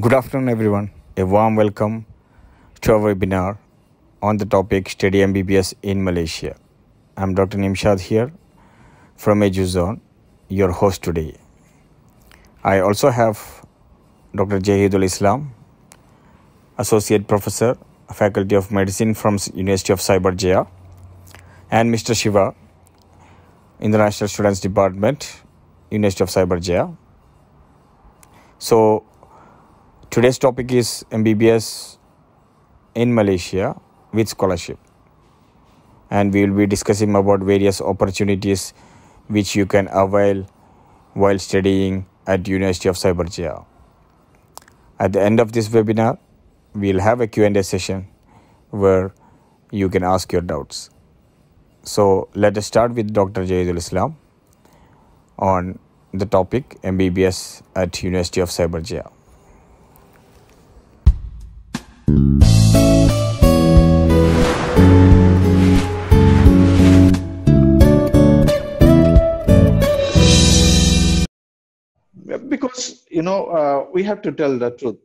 Good afternoon, everyone. A warm welcome to our webinar on the topic Study MBBS in Malaysia. I'm Dr. Nimshad here from EduZone, your host today. I also have Dr. Jahidul Islam, Associate Professor, Faculty of Medicine from University of Cyberjaya, and Mr. Siva, International Students Department, University of Cyberjaya. So today's topic is MBBS in Malaysia with scholarship. And we will be discussing about various opportunities which you can avail while studying at University of Cyberjaya. At the end of this webinar, we'll have a Q&A session where you can ask your doubts. So let us start with Dr. Jahidul Islam on the topic MBBS at University of Cyber you know uh, we have to tell the truth.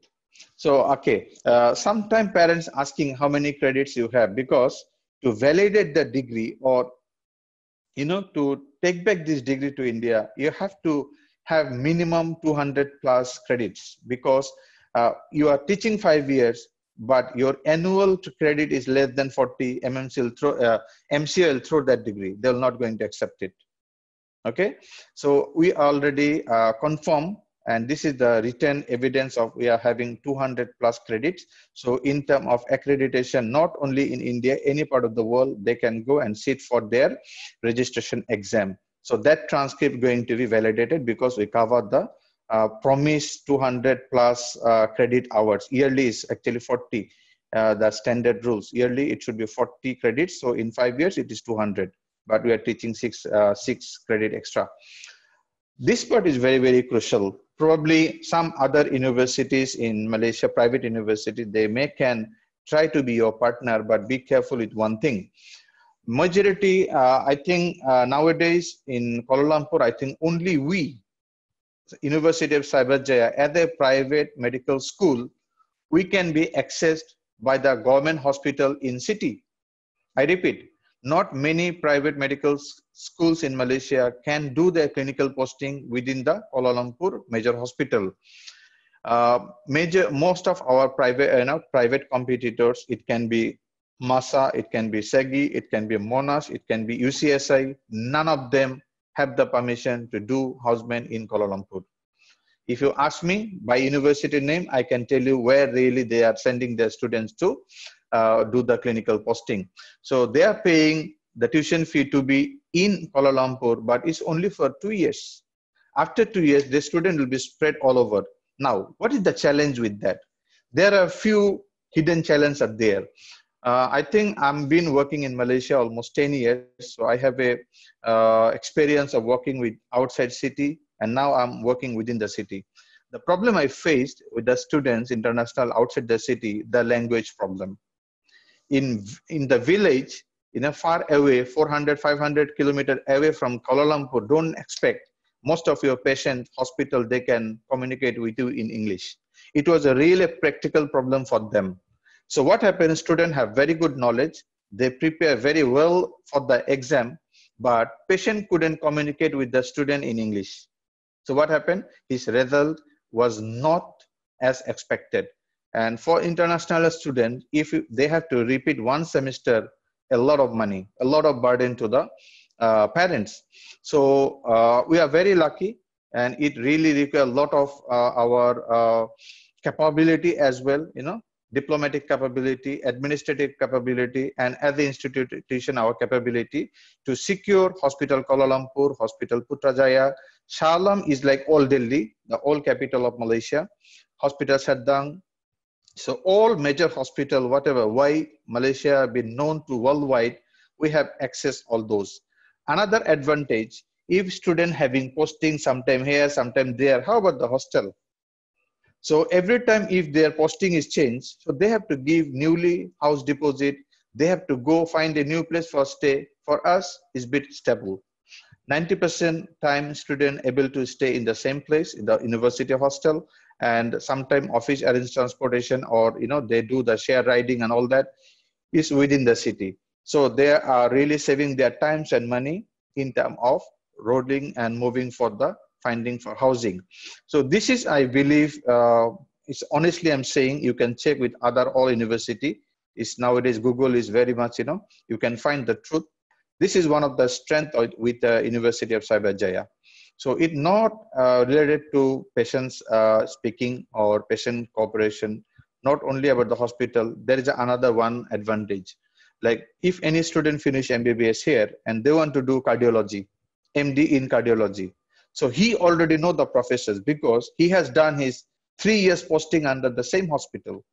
So okay uh, sometimes parents asking how many credits you have because to validate the degree or you know to take back this degree to india you have to have minimum 200 plus credits because uh, you are teaching five years but your annual credit is less than 40 mmcl through, uh, mcl through that degree. They're not going to accept it. Okay? So we already uh, confirm and this is the written evidence of we are having 200 plus credits. So in term of accreditation not only in india any part of the world they can go and sit for their registration exam. So that transcript going to be validated because we cover the uh, promised 200 plus uh, credit hours. Yearly is actually 40 uh, the standard rules. Yearly it should be 40 credits. So in five years it is 200 but we are teaching six uh, six credit extra. This part is very very crucial probably some other universities in malaysia private university they may can try to be your partner but be careful with one thing. Majority uh, i think uh, nowadays in kuala lumpur i think only we university of cyberjaya as a private medical school we can be accessed by the government hospital in city. I repeat not many private medical schools in Malaysia can do their clinical posting within the Kuala Lumpur major hospital. Uh, major most of our private you know, private competitors it can be MAHSA, it can be SEGI, it can be Monash, it can be UCSI. None of them have the permission to do houseman in Kuala Lumpur. If you ask me by university name, I can tell you where really they are sending their students to uh, do the clinical posting. So they are paying the tuition fee to be in Kuala Lumpur, but it's only for two years. After two years, the student will be spread all over. Now, what is the challenge with that? There are a few hidden challenges are there. Uh, I think I've been working in Malaysia almost 10 years, so I have a uh, experience of working with outside city, and now I'm working within the city. The problem I faced with the students international outside the city, the language problem in in the village in a far away 400 500 kilometer away from kuala lumpur don't expect most of your patient hospital they can communicate with you in english. It was a really practical problem for them. So what happens students have very good knowledge they prepare very well for the exam but patient couldn't communicate with the student in english. So what happened? His result was not as expected and for international students, if they have to repeat one semester, a lot of money, a lot of burden to the uh, parents. So uh, we are very lucky and it really requires a lot of uh, our uh, capability as well, you know, diplomatic capability, administrative capability, and as the institution, our capability to secure Hospital Kuala Lumpur, Hospital Putrajaya. Shah Alam is like Old Delhi, the old capital of Malaysia. Hospital Serdang, so all major hospital, whatever, why Malaysia been known to worldwide, we have access all those. Another advantage, if student having posting sometime here, sometime there, how about the hostel? So every time if their posting is changed, so they have to give newly house deposit, they have to go find a new place for stay. For us, is bit stable. 90% time student able to stay in the same place in the university hostel and sometimes office arrange transportation or you know they do the share riding and all that is within the city. So they are really saving their times and money in terms of roading and moving for the finding for housing. So this is i believe uh, it's honestly i'm saying you can check with other all university. Is nowadays google is very much you know you can find the truth. This is one of the strength with the university of cyberjaya so it not uh, related to patients uh, speaking or patient cooperation, not only about the hospital, there is another one advantage. Like if any student finish MBBS here and they want to do cardiology, MD in cardiology. So he already know the professors because he has done his three years posting under the same hospital.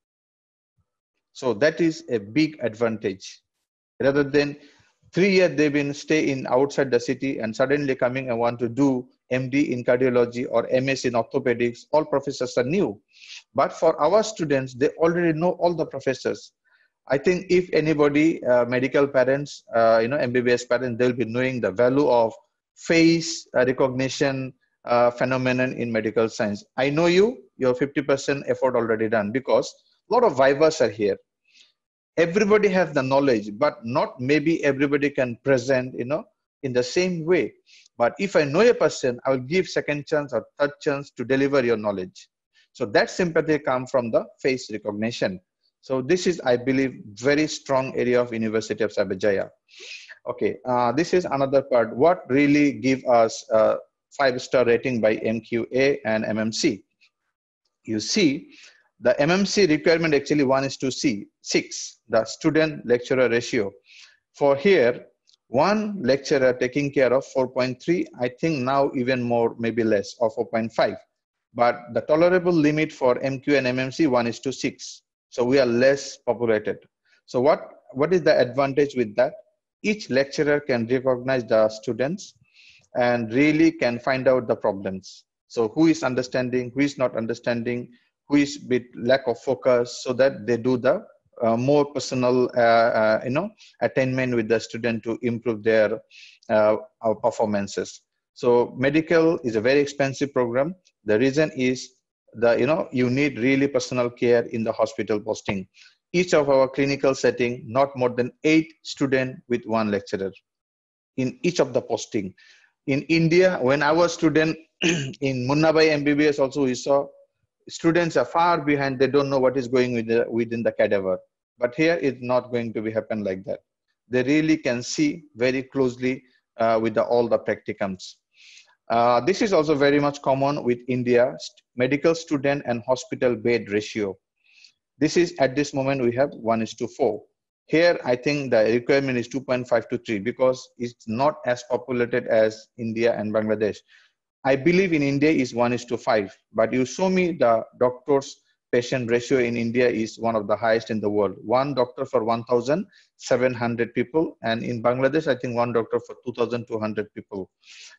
So that is a big advantage rather than three years they've been stay in outside the city and suddenly coming and want to do MD in cardiology or MS in orthopedics, all professors are new. But for our students, they already know all the professors. I think if anybody, uh, medical parents, uh, you know, MBBS parents, they'll be knowing the value of face recognition uh, phenomenon in medical science. I know you, your 50% effort already done because a lot of vivas are here. Everybody has the knowledge, but not maybe everybody can present, you know, in the same way. But if I know a person, I will give second chance or third chance to deliver your knowledge. So that sympathy comes from the face recognition. So this is, I believe, very strong area of University of Cyberjaya. Okay, uh, this is another part. What really give us a five-star rating by MQA and MMC? You see, the MMC requirement actually one is to see six, the student lecturer ratio. For here, one lecturer taking care of 4.3 i think now even more maybe less or 4.5 but the tolerable limit for mq and mmc 1 is to 6 so we are less populated. So what what is the advantage with that? Each lecturer can recognize the students and really can find out the problems. So who is understanding who is not understanding who is bit lack of focus so that they do the uh, more personal uh, uh, you know attainment with the student to improve their performances. So medical is a very expensive program. The reason is the you know you need really personal care in the hospital posting. Each of our clinical setting not more than eight student with one lecturer in each of the posting. In india when i was student in Munna Bhai mbbs also we saw students are far behind. They don't know what is going the, within the cadaver. But here it's not going to be happen like that. They really can see very closely uh, with the, all the practicums. Uh, this is also very much common with india. Medical student and hospital bed ratio. This is at this moment we have 1 is to 4 here i think the requirement is 2.5 to 3 because it's not as populated as india and bangladesh I believe in India is 1 is to 5, but you show me the doctors patient ratio in India is one of the highest in the world. One doctor for 1,700 people. And in Bangladesh, I think one doctor for 2,200 people.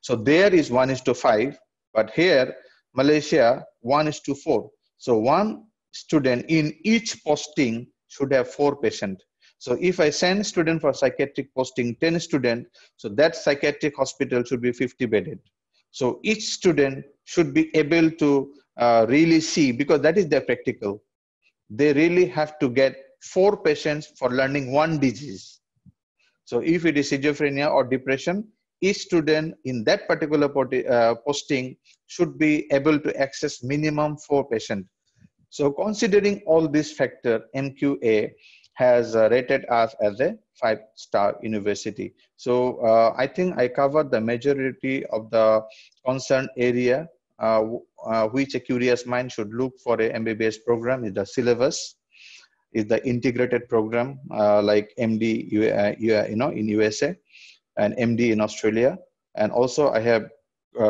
So there is 1 is to 5, but here, Malaysia, 1 is to 4. So one student in each posting should have four patients. So if I send student for psychiatric posting 10 student, so that psychiatric hospital should be 50 bedded. So each student should be able to uh, really see, because that is their practical. They really have to get four patients for learning one disease. So if it is schizophrenia or depression, each student in that particular uh, posting should be able to access minimum four patients. So considering all these factors, MQA has uh, rated us as a five star university. So uh, I think I covered the majority of the concerned area uh, uh which a curious mind should look for a MBBS program is the syllabus, is the integrated program uh, like MD, uh, you know, in USA and MD in Australia. And also I have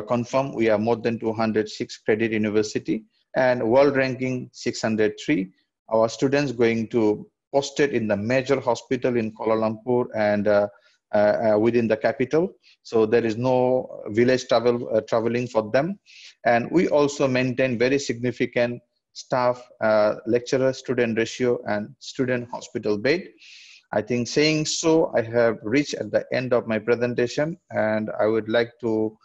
confirmed we are more than 206 credit university and world ranking 603. Our students going to posted in the major hospital in Kuala Lumpur and uh, uh, uh, within the capital. So there is no village travel traveling for them. And we also maintain very significant staff, lecturer student ratio and student hospital bed. I think saying so, I have reached at the end of my presentation and I would like to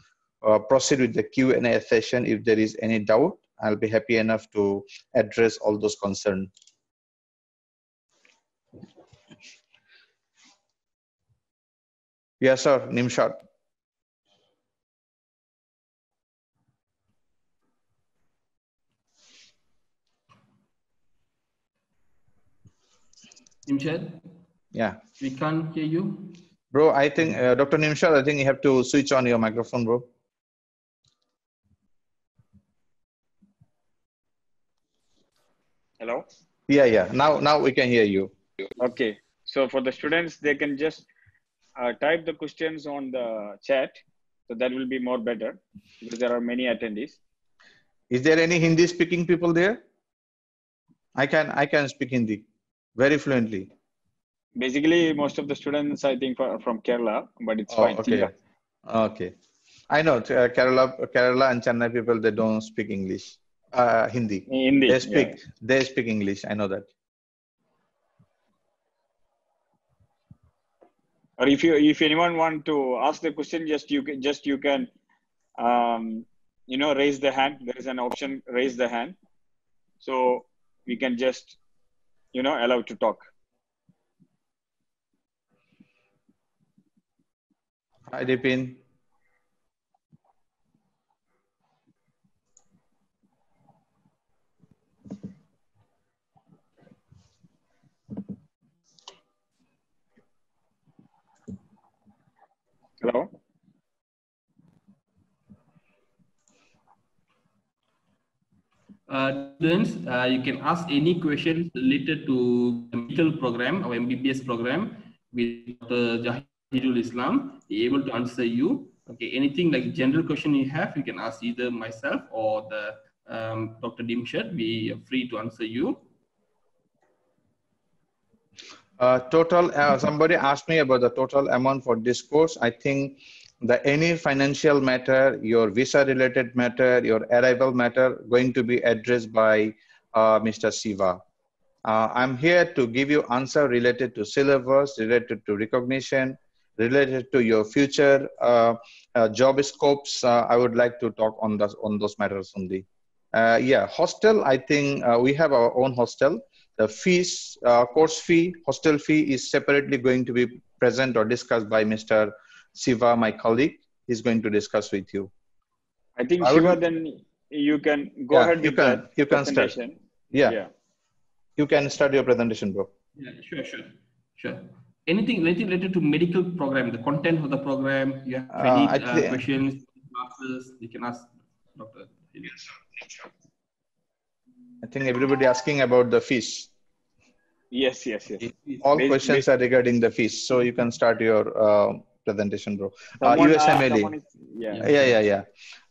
uh, proceed with the Q&A session if there is any doubt. I'll be happy enough to address all those concerns. Yes, sir, Nimshad. Nimshad, Yeah. we can't hear you. Bro, I think, uh, Dr. Nimshad, I think you have to switch on your microphone, bro. Hello. Yeah, yeah. Now, now we can hear you. Okay. So for the students, they can just uh, type the questions on the chat. So that will be more better because there are many attendees. Is there any Hindi speaking people there? I can, I can speak Hindi very fluently. Basically, most of the students, I think, are from Kerala, but it's Oh, fine. okay. Yeah. Okay. I know uh, Kerala, Kerala and Chennai people, they don't speak English, uh, Hindi. Hindi. They yeah. speak, they speak English. I know that. Or if you, if anyone want to ask the question, just you can, just you can, um, you know, raise the hand. There is an option, raise the hand. So we can just, you know, allow to talk. Hi, Dipin. Hello. Uh, students, uh, you can ask any questions related to the medical program or MBBS program with Dr. Jahidul Islam. Be able to answer you. Okay, anything like general question you have, you can ask either myself or the um, Dr. Nimshad. Be free to answer you. Uh, total, uh, somebody asked me about the total amount for this course. I think the any financial matter, your visa related matter, your arrival matter going to be addressed by uh, Mr. Siva. Uh, I'm here to give you answer related to syllabus, related to recognition, related to your future uh, uh, job scopes. I would like to talk on those on those matters only. Yeah, hostel. I think we have our own hostel. The fees, uh, course fee, hostel fee is separately going to be present or discussed by Mr. Siva, my colleague. He's going to discuss with you. I think I Siva, then you can go Yeah, ahead you with can- that you can start. Yeah, yeah. you can start your presentation, bro. Yeah, sure, sure, sure. Anything anything related to medical program, the content of the program, you have Uh, any I uh, questions, classes, you can ask Dr. I think everybody asking about the fees. Yes, yes, yes. All Bas- questions are regarding the fees. So you can start your uh, presentation, bro. Uh, Someone, uh, USMLE. is- yeah. Yeah, yeah, yeah.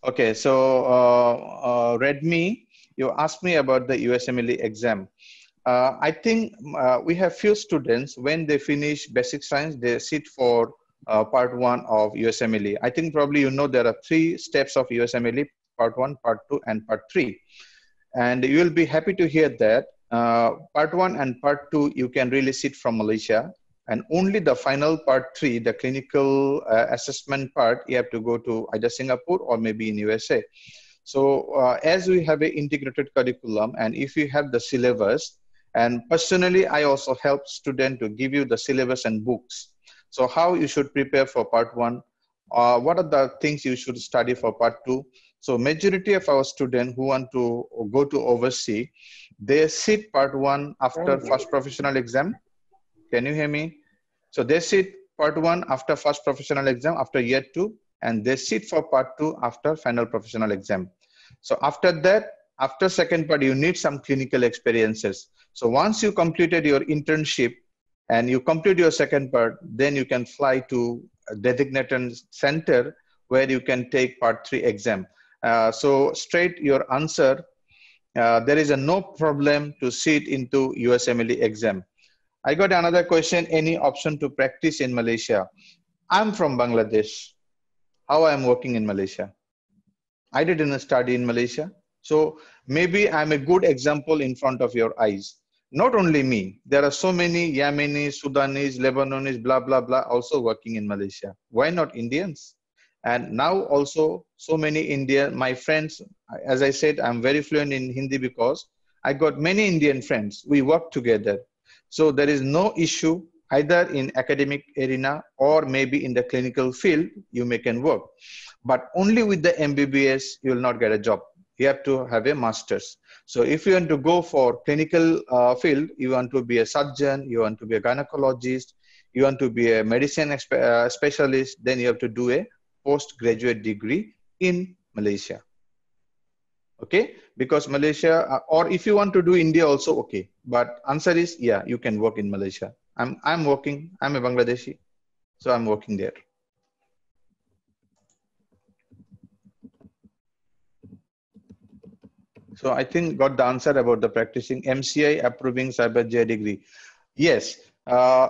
Okay, so uh, uh, Redmi, you asked me about the USMLE exam. Uh, I think uh, we have few students when they finish basic science, they sit for uh, part one of USMLE. I think probably you know there are three steps of USMLE: part one, part two, and part three. And you will be happy to hear that uh, part one and part two you can really it from Malaysia, and only the final part three, the clinical uh, assessment part, you have to go to either Singapore or maybe in USA. So uh, as we have an integrated curriculum, and if you have the syllabus, and personally, I also help student to give you the syllabus and books. So how you should prepare for part one, uh, what are the things you should study for part two. So majority of our students who want to go to overseas, they sit part one after oh. first professional exam. Can you hear me? So they sit part one after first professional exam after year two, and they sit for part two after final professional exam. So after that, after second part, you need some clinical experiences. So once you completed your internship and you complete your second part, then you can fly to a designated center where you can take part three exam. Uh, so straight your answer, uh, there is a no problem to sit into USMLE exam. I got another question. Any option to practice in Malaysia? I'm from Bangladesh. How I'm working in Malaysia? I didn't study in Malaysia. So maybe I'm a good example in front of your eyes. Not only me, there are so many Yemenis, Sudanese, Lebanese, blah, blah, blah, also working in Malaysia. Why not Indians? And now also so many Indian, my friends, as I said, I'm very fluent in Hindi because I got many Indian friends. We work together. So there is no issue either in academic arena or maybe in the clinical field, you may can work. But only with the MBBS, you will not get a job. You have to have a master's. So if you want to go for clinical uh, field, you want to be a surgeon, you want to be a gynecologist, you want to be a medicine uh, specialist, then you have to do a postgraduate degree in Malaysia. Okay, because Malaysia, uh, or if you want to do India also, okay. But answer is yeah, you can work in Malaysia. I'm I'm working. I'm a Bangladeshi, so I'm working there. So I think got the answer about the practicing MCI approving cyber J degree. Yes, uh,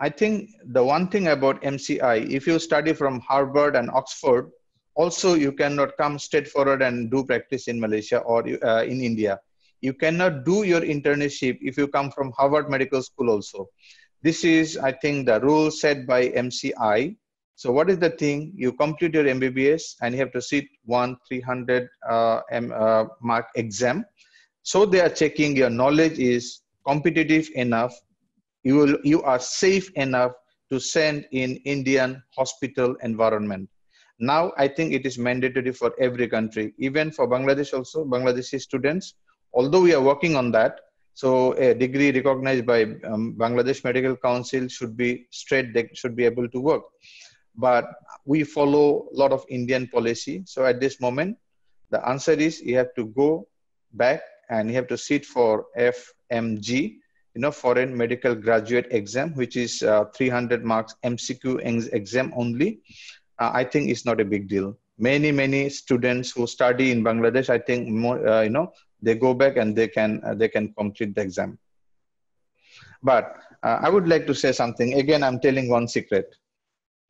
I think the one thing about MCI, if you study from Harvard and Oxford, also you cannot come straight forward and do practice in Malaysia or uh, in India. You cannot do your internship if you come from Harvard Medical School also. This is, I think, the rule set by MCI. So what is the thing? You complete your MBBS and you have to sit one 300 uh, M, uh, mark exam. So they are checking your knowledge is competitive enough. You, will, you are safe enough to send in Indian hospital environment. Now, I think it is mandatory for every country, even for Bangladesh also, Bangladeshi students. Although we are working on that, so a degree recognized by um, Bangladesh Medical Council should be straight, they should be able to work. But we follow a lot of Indian policy. So at this moment, the answer is you have to go back and you have to sit for FMG, you know, foreign medical graduate exam, which is uh, 300 marks MCQ exam only. Uh, I think it's not a big deal. Many, many students who study in Bangladesh, I think more, uh, you know, they go back and they can uh, they can complete the exam but uh, i would like to say something again i'm telling one secret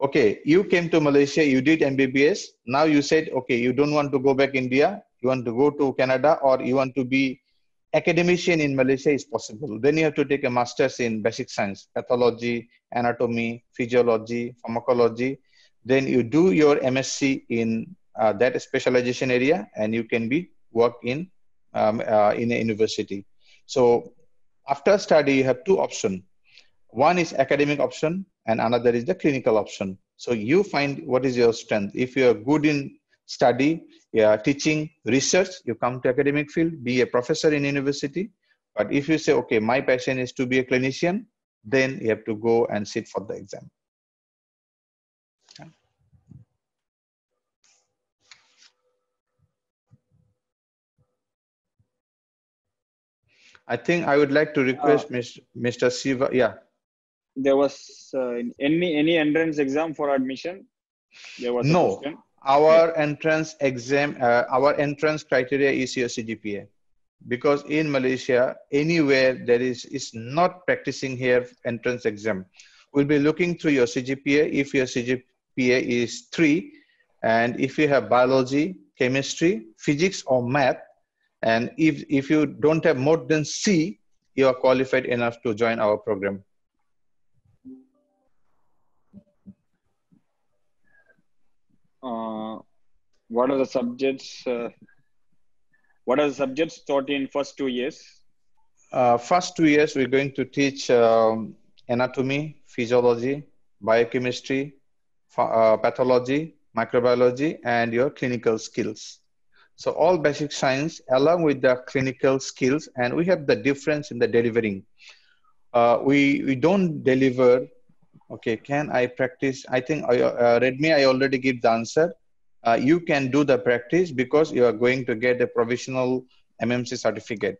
okay you came to malaysia you did mbbs now you said okay you don't want to go back india you want to go to canada or you want to be academician in malaysia is possible then you have to take a master's in basic science pathology anatomy physiology pharmacology then you do your msc in uh, that specialization area and you can be work in um, uh, in a university. So after study, you have two options. One is academic option and another is the clinical option. So you find what is your strength. If you're good in study, yeah, teaching, research, you come to academic field, be a professor in university. But if you say, okay, my passion is to be a clinician, then you have to go and sit for the exam. I think I would like to request uh, Mr. Siva. Yeah. There was uh, any any entrance exam for admission. There was no. Our entrance exam, uh, our entrance criteria is your CGPA, because in Malaysia, anywhere there is is not practicing here entrance exam. We'll be looking through your CGPA. If your CGPA is three, and if you have biology, chemistry, physics, or math, and if, if you don't have more than C, you are qualified enough to join our program. Uh, what are the subjects? Uh, what are the subjects taught in first two years? Uh, first two years, we're going to teach um, anatomy, physiology, biochemistry, uh, pathology, microbiology, and your clinical skills. So all basic science along with the clinical skills, and we have the difference in the delivering. Uh, we, we don't deliver, okay, can I practice? I think uh, uh Redmi, I already give the answer. Uh, you can do the practice because you are going to get a provisional MMC certificate.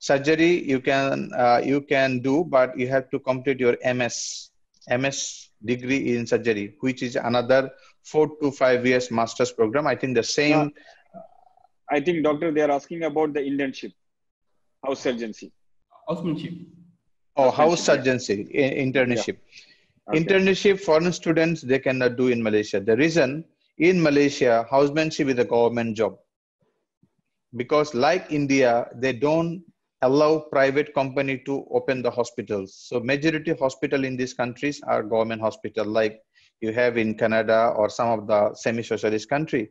Surgery you can uh, you can do, but you have to complete your MS MS degree in surgery, which is another four to five years master's program. I think the same. I think, doctor, they are asking about the internship, house surgeonship. Housemanship. Oh, house surgeonship, internship. Yeah. Okay. Internship foreign students they cannot do in Malaysia. The reason in Malaysia, housemanship is a government job. Because like India, they don't allow private company to open the hospitals. So majority hospital in these countries are government hospital like you have in Canada or some of the semi-socialist country.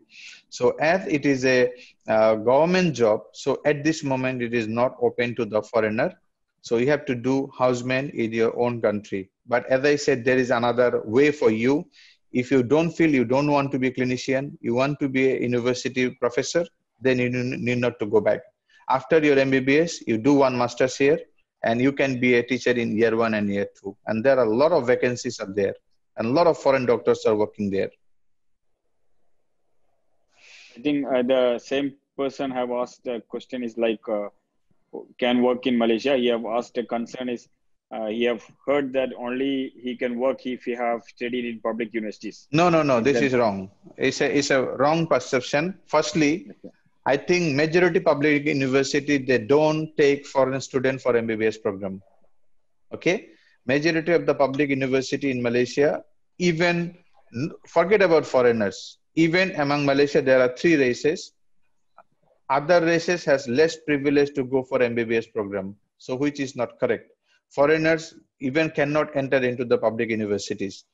So as it is a uh, government job, so at this moment it is not open to the foreigner. So you have to do houseman in your own country. But as I said, there is another way for you. If you don't feel you don't want to be a clinician, you want to be a university professor, then you need not to go back. After your MBBS, you do one master's here, and you can be a teacher in year one and year two. And there are a lot of vacancies are there and a lot of foreign doctors are working there. I think uh, the same person have asked the question is like, uh, can work in Malaysia. He have asked a concern is, uh, he have heard that only he can work if he have studied in public universities. No, no, no. Is This is wrong. It's a it's a wrong perception. Firstly, Okay. I think majority public university they don't take foreign student for MBBS program. Okay, majority of the public university in Malaysia, even forget about foreigners. Even among Malaysia, there are three races. Other races has less privilege to go for MBBS program, so which is not correct. Foreigners even cannot enter into the public universities.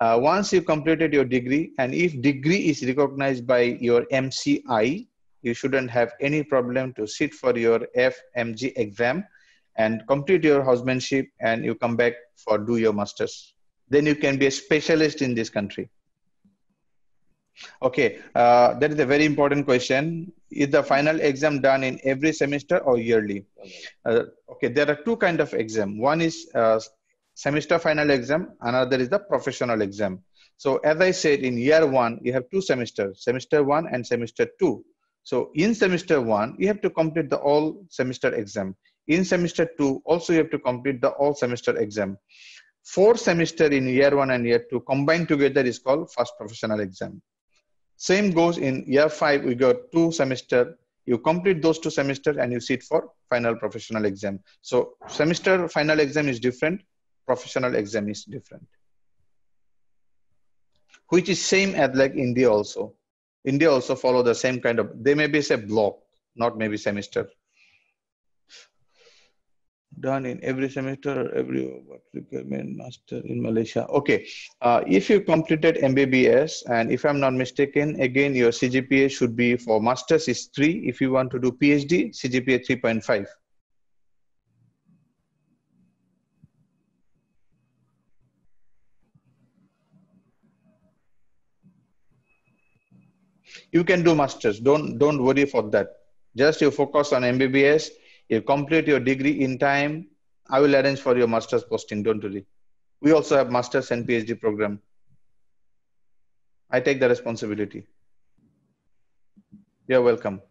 Uh, once you completed your degree, and if degree is recognized by your MCI, you shouldn't have any problem to sit for your FMG exam and complete your housemanship and you come back for do your masters then you can be a specialist in this country okay uh, that is a very important question is the final exam done in every semester or yearly uh, okay there are two kind of exam one is uh, semester final exam another is the professional exam so as i said in year one you have two semesters semester one and semester two so in semester one, you have to complete the all semester exam. In semester two, also you have to complete the all semester exam. Four semester in year one and year two combined together is called first professional exam. Same goes in year five, we got two semester. You complete those two semesters and you sit for final professional exam. So semester final exam is different, professional exam is different. Which is same as like India also. India also follow the same kind of, they may be say block, not maybe semester. Done in every semester or every what requirement master in Malaysia. Okay, uh, if you completed MBBS and if I'm not mistaken, again your CGPA should be for masters is three. If you want to do PhD, CGPA 3.5. you can do masters don't don't worry for that just you focus on mbbs you complete your degree in time i will arrange for your masters posting don't worry. We also have masters and phd program. I take the responsibility. You're welcome